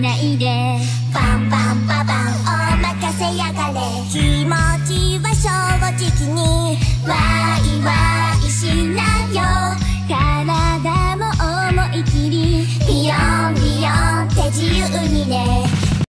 ないで。バンバンババンおまかせやがれ。気持ちは正直にワイワイしなよ。体も思い切り。ビヨンビヨンって自由にね。